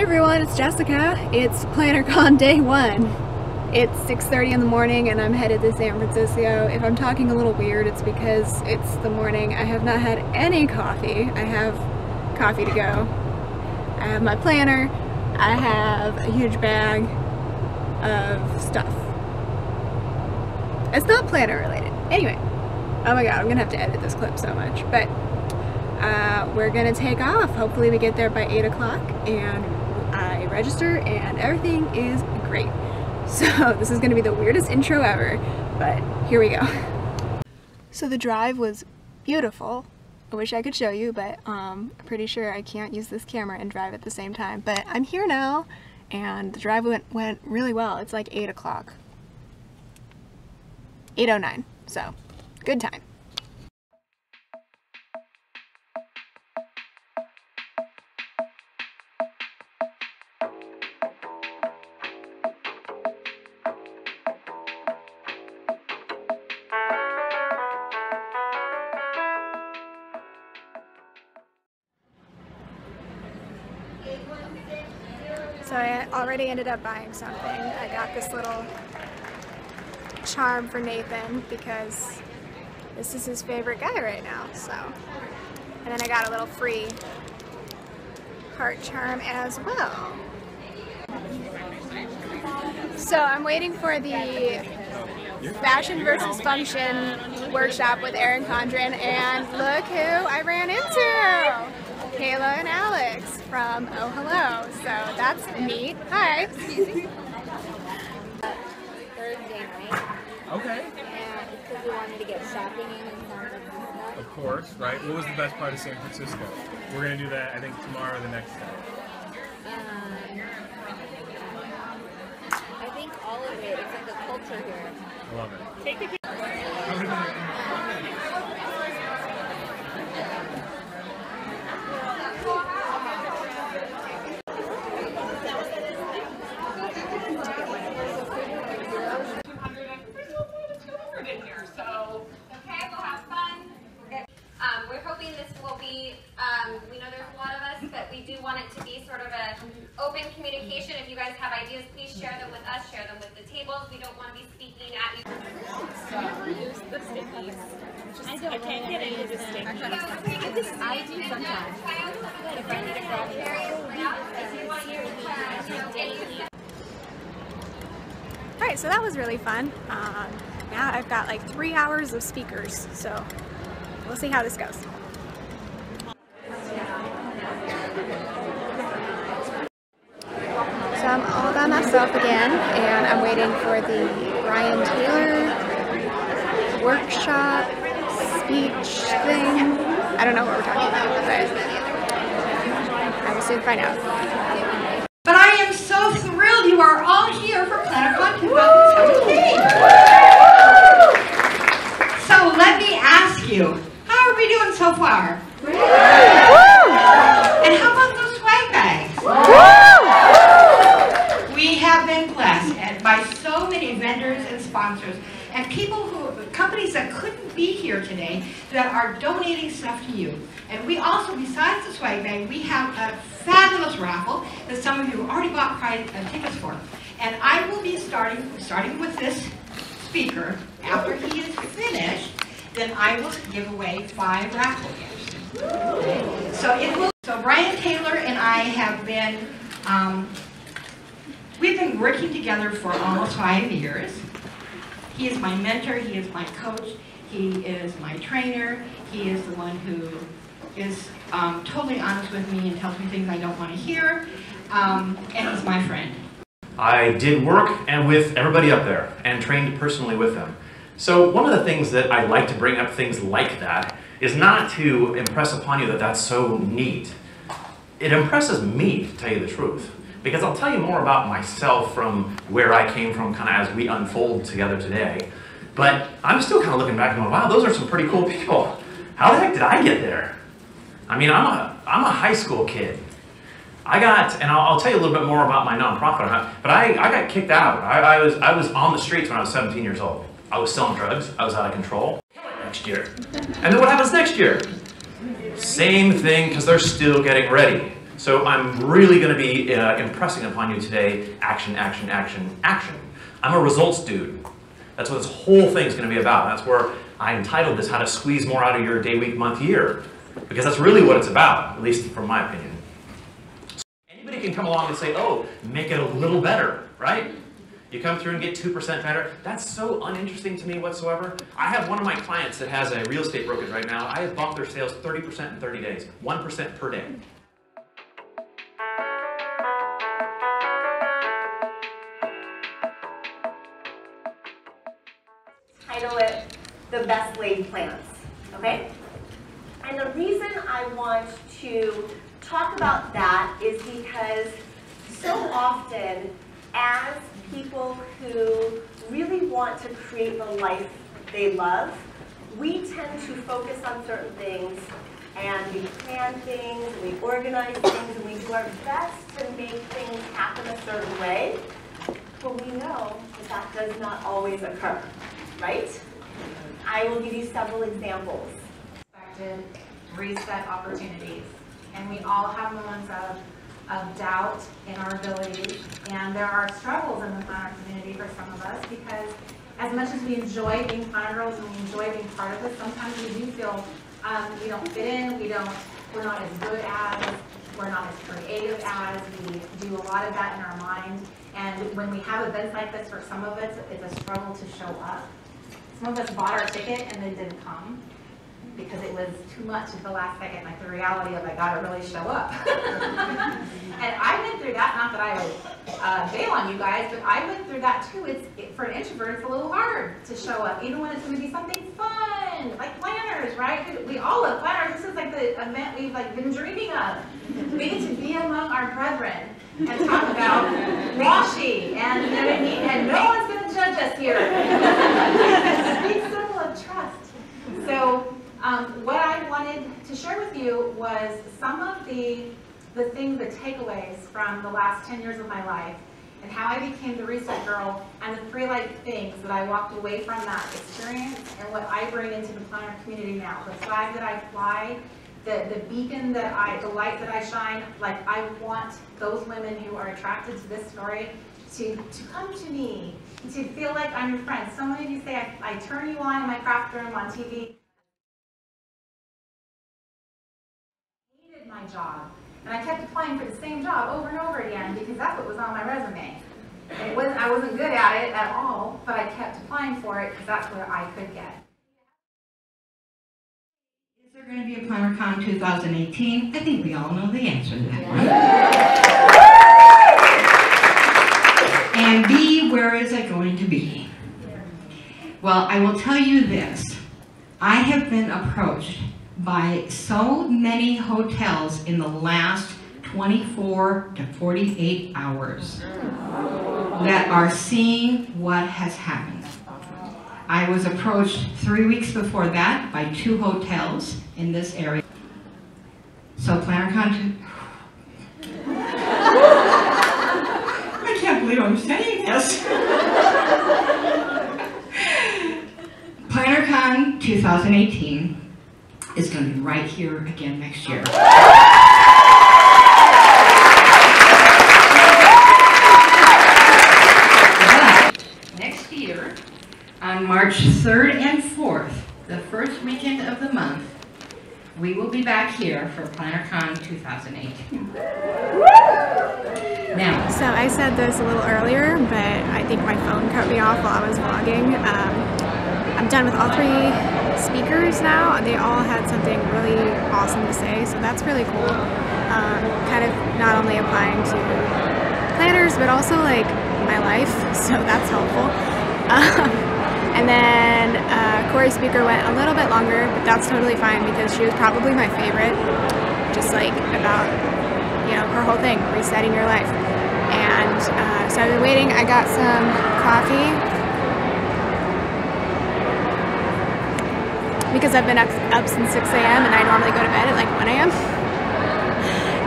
Hi everyone, it's Jessica. It's PlannerCon day one. It's 6.30 in the morning and I'm headed to San Francisco. If I'm talking a little weird, it's because it's the morning. I have not had any coffee. I have coffee to go. I have my planner. I have a huge bag of stuff. It's not planner related. Anyway, oh my god, I'm gonna have to edit this clip so much. But uh, we're gonna take off. Hopefully we get there by 8 o'clock and register and everything is great. So this is gonna be the weirdest intro ever, but here we go. So the drive was beautiful. I wish I could show you, but um, I'm pretty sure I can't use this camera and drive at the same time. But I'm here now and the drive went, went really well. It's like 8 o'clock. 8.09, so good time. Already ended up buying something. I got this little charm for Nathan because this is his favorite guy right now, so. And then I got a little free heart charm as well. So I'm waiting for the fashion versus function workshop with Erin Condren and look who I ran into! Kayla and Alex from Oh Hello. So that's neat. Hi. Thursday night, Okay. and because we wanted to get shopping in and San Francisco. Of course, right? What was the best part of San Francisco? We're gonna do that, I think, tomorrow or the next day. Um, I think all of it. It's like a culture here. I love it. in here, so. Okay, we'll have fun. Um, we're hoping this will be, um, we know there's a lot of us, but we do want it to be sort of a open communication. If you guys have ideas, please share them with us, share them with the tables. We don't want to be speaking at you. I don't I can't get into the stick. I do sometimes. If I need to grab it. Alright, so that was really fun. Um, now I've got like three hours of speakers, so we'll see how this goes. So I'm all by myself again, and I'm waiting for the Brian Taylor workshop speech thing. I don't know what we're talking about, but I will soon find out. But I am so thrilled you are all here for PlannerCon 2017. So let me ask you, how are we doing so far? And how about those swag bags? We have been blessed and by so many vendors and sponsors and people who, companies that couldn't be here today that are donating stuff to you. And we also, besides the swag bag, we have a fabulous raffle that some of you have already bought uh, tickets for. And I will be starting, starting with this speaker. After he is finished, then I will give away five raffle gifts. So it will, so Brian Taylor and I have been, um, we've been working together for almost five years. He is my mentor, he is my coach, he is my trainer, he is the one who is um, totally honest with me and tells me things I don't want to hear, um, and he's my friend. I did work and with everybody up there and trained personally with them. So one of the things that I like to bring up things like that is not to impress upon you that that's so neat. It impresses me, to tell you the truth, because I'll tell you more about myself from where I came from kind of as we unfold together today. But I'm still kind of looking back and going, wow, those are some pretty cool people. How the heck did I get there? I mean, I'm a, I'm a high school kid. I got, and I'll, I'll tell you a little bit more about my nonprofit, but I, I got kicked out. I, I, was, I was on the streets when I was 17 years old. I was selling drugs. I was out of control. Next year. And then what happens next year? Same thing, because they're still getting ready. So I'm really going to be uh, impressing upon you today action, action, action, action. I'm a results dude. That's what this whole thing is going to be about. That's where I entitled this How to Squeeze More Out of Your Day, Week, Month, Year. Because that's really what it's about, at least from my opinion. So Anybody can come along and say, oh, make it a little better, right? You come through and get 2% better. That's so uninteresting to me whatsoever. I have one of my clients that has a real estate brokerage right now. I have bumped their sales 30% in 30 days, 1% per day. The Best Laid Plans, okay? And the reason I want to talk about that is because so often as people who really want to create the life they love, we tend to focus on certain things and we plan things, and we organize things, and we do our best to make things happen a certain way. But we know that that does not always occur, right? I will give you several examples. Reset opportunities. And we all have moments of, of doubt in our ability. And there are struggles in the planner community for some of us because as much as we enjoy being planner girls and we enjoy being part of this, sometimes we do feel um, we don't fit in, we don't, we're not as good as, we're not as creative as, we do a lot of that in our mind. And when we have events like this, for some of us, it's a struggle to show up. Some of us bought our ticket and then didn't come because it was too much at the last second, like the reality of I gotta really show up. and I went through that, not that I would uh, bail on you guys, but I went through that too. It's it, for an introvert, it's a little hard to show up, even when it's going to be something fun, like planners, right? We all love planners. This is like the event we've like been dreaming of. We get to be among our brethren and talk about washi, and you know what I mean. And no one's going to judge us here. Big symbol of trust. So. Um, what I wanted to share with you was some of the, the things, the takeaways from the last 10 years of my life and how I became the reset girl and the three life things that I walked away from that experience and what I bring into the planner community now. The flag that I fly, the, the beacon that I, the light that I shine, like I want those women who are attracted to this story to, to come to me, to feel like I'm your friend. So many of you say I, I turn you on in my craft room on TV. my job. And I kept applying for the same job over and over again because that's what was on my resume. And it wasn't, I wasn't good at it at all, but I kept applying for it because that's what I could get. Is there going to be a PlannerCon 2018? I think we all know the answer to that one. And B, where is it going to be? Well, I will tell you this. I have been approached by so many hotels in the last 24 to 48 hours that are seeing what has happened. I was approached three weeks before that by two hotels in this area. So PlannerCon, I can't believe I'm saying PlannerCon 2018 is going to be right here again next year. Next year, on March 3rd and 4th, the first weekend we will be back here for PlannerCon 2018. Now, So I said this a little earlier, but I think my phone cut me off while I was vlogging. Um, I'm done with all three speakers now. They all had something really awesome to say, so that's really cool. Um, kind of not only applying to planners, but also like my life, so that's helpful. Um, and then uh, Corey's speaker went a little bit longer, but that's totally fine because she was probably my favorite. Just like about, you know, her whole thing, resetting your life. And uh, so I've been waiting. I got some coffee because I've been up, up since 6 a.m. and I normally go to bed at like 1 a.m.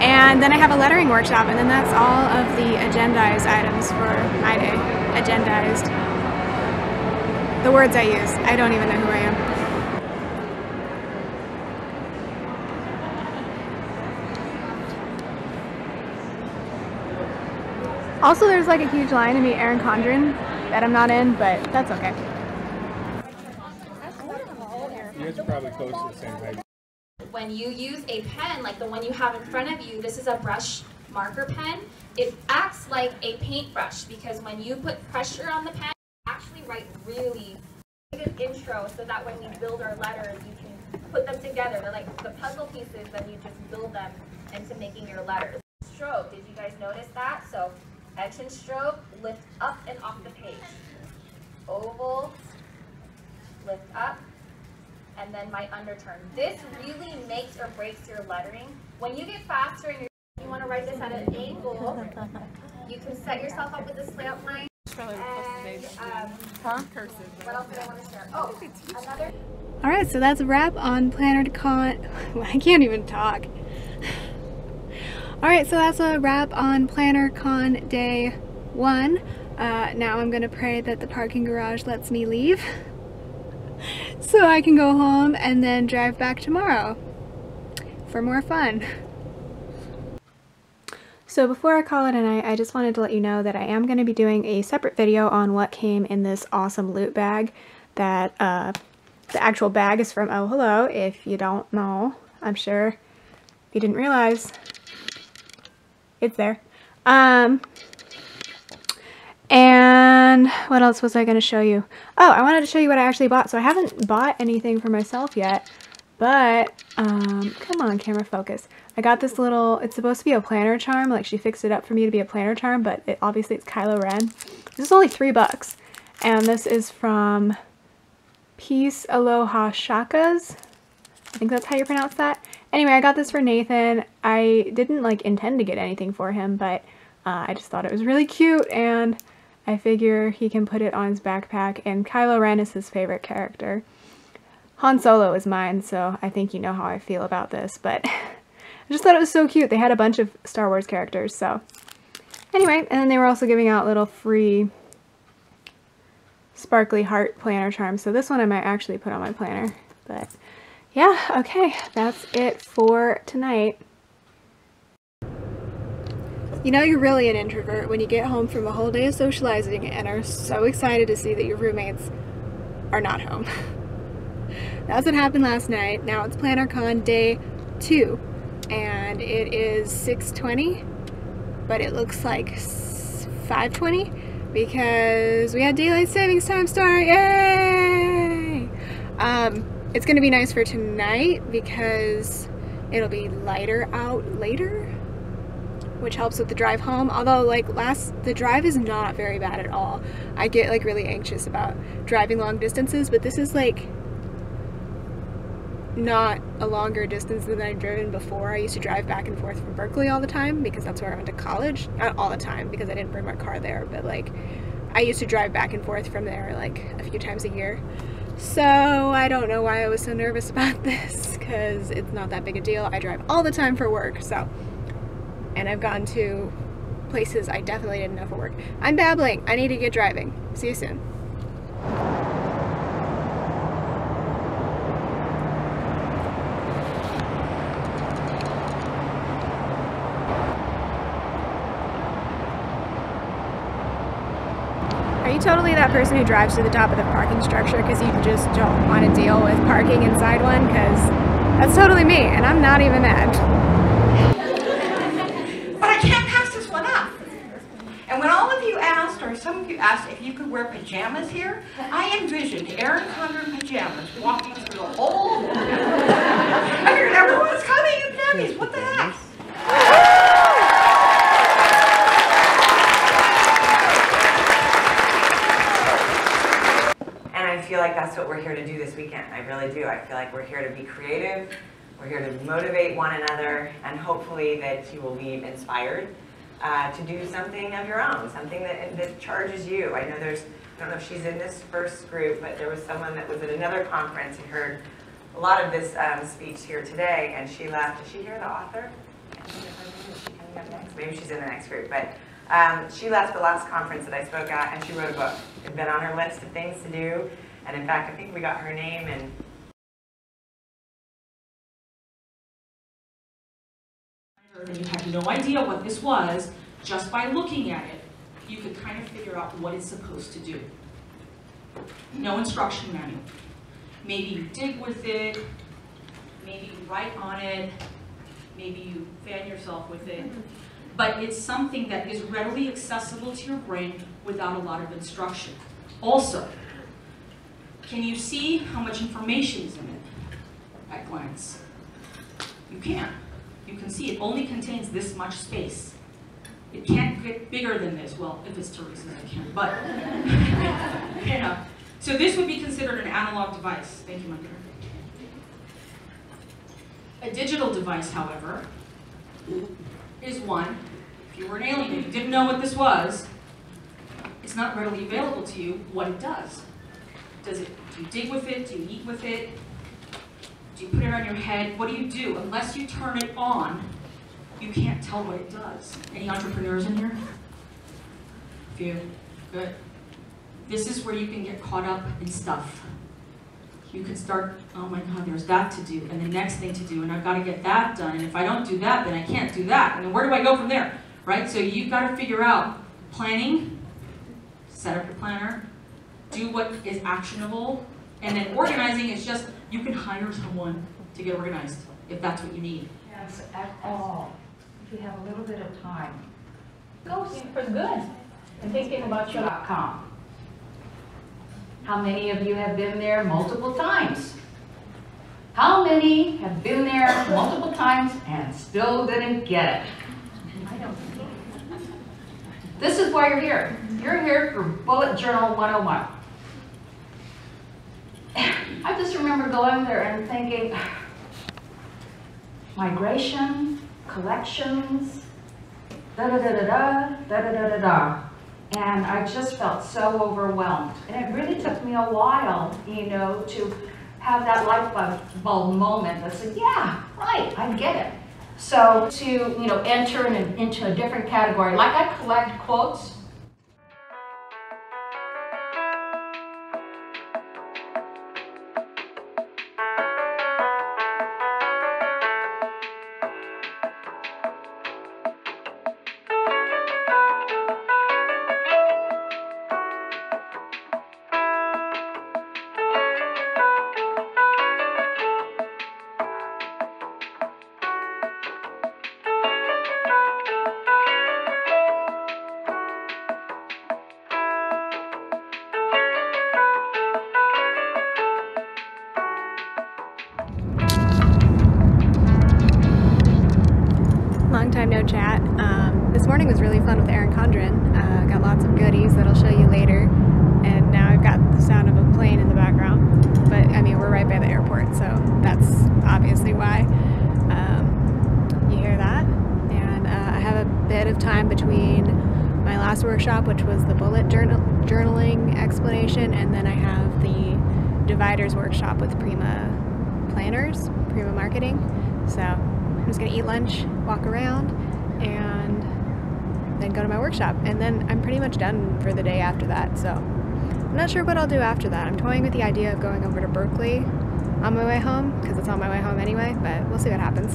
And then I have a lettering workshop, and then that's all of the agendized items for my day. Agendized. The words I use. I don't even know who I am. Also, there's like a huge line to meet Erin Condren that I'm not in, but that's okay. You guys are probably close to the same height. When you use a pen like the one you have in front of you, this is a brush marker pen. It acts like a paintbrush because when you put pressure on the pen, you actually write really good intro so that when we build our letters, you can put them together. They're like the puzzle pieces, then you just build them into making your letters. Stroke, did you guys notice that? So edge and stroke, lift up and off the page. Oval, lift up, and then my underturn. This really makes or breaks your lettering. When you get faster and you want to write this at an angle, you can set yourself up with a slant line. All right, so that's a wrap on PlannerCon. I can't even talk. All right, so that's a wrap on PlannerCon day one. Uh, now I'm gonna pray that the parking garage lets me leave so I can go home and then drive back tomorrow for more fun. So before I call it a night, I just wanted to let you know that I am going to be doing a separate video on what came in this awesome loot bag that uh, the actual bag is from Oh Hello, if you don't know. I'm sure you didn't realize, it's there. Um, and what else was I going to show you? Oh, I wanted to show you what I actually bought. So I haven't bought anything for myself yet, but um, come on, camera focus. I got this little, it's supposed to be a planner charm. Like she fixed it up for me to be a planner charm, but it, obviously it's Kylo Ren. This is only three bucks. And this is from Peace Aloha Shakas. I think that's how you pronounce that. Anyway, I got this for Nathan. I didn't like intend to get anything for him, but uh, I just thought it was really cute and I figure he can put it on his backpack and Kylo Ren is his favorite character. Han Solo is mine, so I think you know how I feel about this, but I just thought it was so cute. They had a bunch of Star Wars characters, so anyway, and then they were also giving out little free sparkly heart planner charms, so this one I might actually put on my planner, but yeah, okay, that's it for tonight. You know you're really an introvert when you get home from a whole day of socializing and are so excited to see that your roommates are not home. That's what happened last night. Now it's PlannerCon day two and it is 6.20 but it looks like 5.20 because we had daylight savings time start. Yay! Um, it's going to be nice for tonight because it'll be lighter out later which helps with the drive home. Although like last, the drive is not very bad at all. I get like really anxious about driving long distances, but this is like not a longer distance than I've driven before. I used to drive back and forth from Berkeley all the time because that's where I went to college. Not all the time because I didn't bring my car there, but like I used to drive back and forth from there like a few times a year. So I don't know why I was so nervous about this because it's not that big a deal. I drive all the time for work, so and I've gone to places I definitely didn't know for work. I'm babbling. I need to get driving. See you soon. Are you totally that person who drives to the top of the parking structure because you just don't want to deal with parking inside one? Because that's totally me, and I'm not even mad. But I can't pass this one up. And when all of you asked, or some of you asked if you could wear pajamas here, I envisioned Erin Condren pajamas walking through the whole. I figured everyone's coming in pajamas. What the heck? Like that's what we're here to do this weekend. I really do. I feel like we're here to be creative. We're here to motivate one another, and hopefully that you will leave inspired uh, to do something of your own, something that, that charges you. I know there's, I don't know if she's in this first group, but there was someone that was at another conference and heard a lot of this um, speech here today, and she left. Did she hear the author? Is? Maybe she's in the next group, but um, she left the last conference that I spoke at, and she wrote a book. It's been on her list of things to do, and in fact, I think we got her name and you had no idea what this was just by looking at it. you could kind of figure out what it's supposed to do. No instruction manual. Maybe you dig with it, maybe you write on it, maybe you fan yourself with it. But it's something that is readily accessible to your brain without a lot of instruction. Also, can you see how much information is in it at glance? You can. You can see it only contains this much space. It can't get bigger than this. Well, if it's Teresa's, it can, but, you know. So this would be considered an analog device. Thank you, Micah. A digital device, however, is one, if you were an alien and you didn't know what this was, it's not readily available to you what it does. Does it, do you dig with it? Do you eat with it? Do you put it on your head? What do you do? Unless you turn it on, you can't tell what it does. Any entrepreneurs in here? Few. Good. This is where you can get caught up in stuff. You can start, oh my God, there's that to do, and the next thing to do, and I've got to get that done, and if I don't do that, then I can't do that, and then where do I go from there? Right? So you've got to figure out planning, set up your planner, do what is actionable, and then organizing is just, you can hire someone to get organized, if that's what you need. Yes, at all. If you have a little bit of time. Go see for good. And thinking about your .com. How many of you have been there multiple times? How many have been there multiple times and still didn't get it? This is why you're here. You're here for Bullet Journal 101. I just remember going there and thinking, migration, collections, da da da da da, da da da da da. And I just felt so overwhelmed. And it really took me a while, you know, to have that light bulb moment that said, yeah, right, I get it. So to, you know, enter in, into a different category, like I collect quotes, chat. Um, this morning was really fun with Erin Condren. Uh, got lots of goodies that I'll show you later. And now I've got the sound of a plane in the background. But I mean, we're right by the airport, so that's obviously why. Um, you hear that? And uh, I have a bit of time between my last workshop, which was the bullet journal journaling explanation, and then I have the dividers workshop with Prima planners, Prima marketing. So I'm just gonna eat lunch, walk around, and then go to my workshop. And then I'm pretty much done for the day after that. So I'm not sure what I'll do after that. I'm toying with the idea of going over to Berkeley on my way home, because it's on my way home anyway, but we'll see what happens.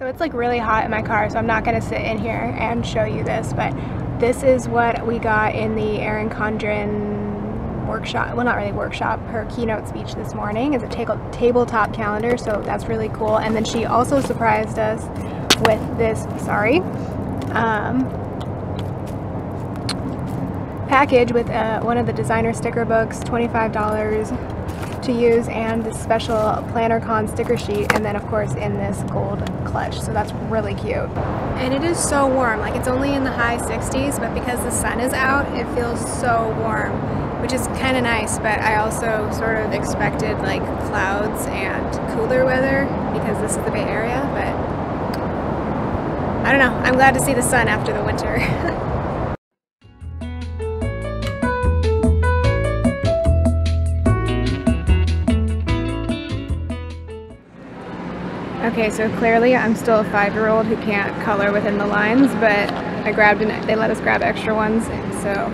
So it's like really hot in my car, so I'm not gonna sit in here and show you this, but this is what we got in the Erin Condren workshop, well not really workshop, her keynote speech this morning is a ta- tabletop calendar, so that's really cool. And then she also surprised us with this, sorry, um, package with uh, one of the designer sticker books, $25 to use and this special PlannerCon sticker sheet and then of course in this gold clutch so that's really cute and it is so warm like it's only in the high 60s but because the sun is out it feels so warm which is kind of nice but I also sort of expected like clouds and cooler weather because this is the Bay Area, but I don't know. I'm glad to see the sun after the winter. Okay, so clearly I'm still a five-year-old who can't color within the lines, but I grabbed an, they let us grab extra ones, so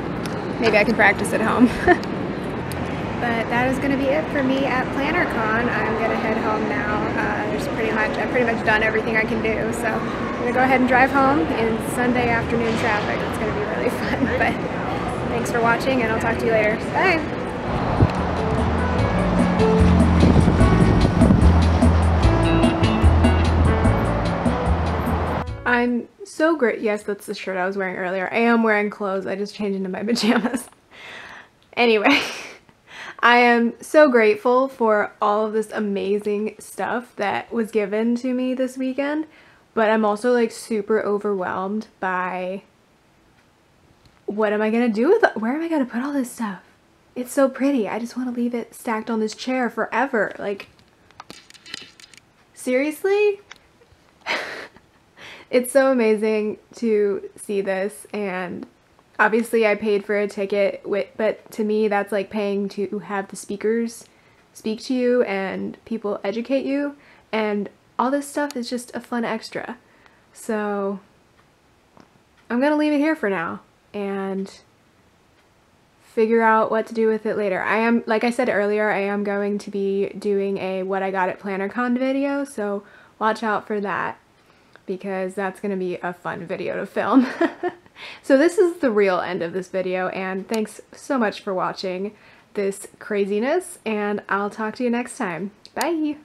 maybe I can practice at home. but that is going to be it for me at PlannerCon. I'm going to head home now. Uh, pretty much, I've pretty much done everything I can do, so I'm going to go ahead and drive home in Sunday afternoon traffic. It's going to be really fun, but thanks for watching, and I'll talk to you later. Bye! I'm so great. Yes, that's the shirt I was wearing earlier. I am wearing clothes. I just changed into my pajamas. anyway, I am so grateful for all of this amazing stuff that was given to me this weekend, but I'm also like super overwhelmed by what am I to do with it? Where am I to put all this stuff? It's so pretty. I just want to leave it stacked on this chair forever. Like, seriously? it's so amazing to see this and obviously I paid for a ticket but to me that's like paying to have the speakers speak to you and people educate you and all this stuff is just a fun extra so I'm gonna leave it here for now and figure out what to do with it later. I am, like I said earlier, I am going to be doing a what I got at PlannerCon video, so watch out for that because that's going to be a fun video to film. so this is the real end of this video and thanks so much for watching this craziness and I'll talk to you next time. Bye!